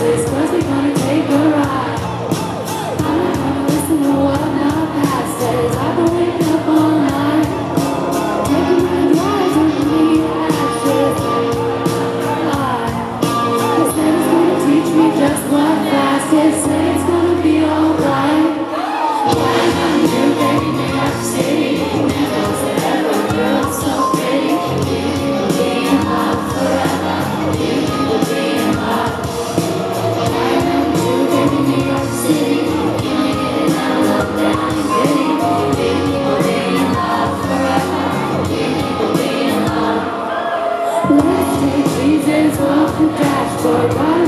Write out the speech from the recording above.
Christmas. Let's take Jesus off the dashboard.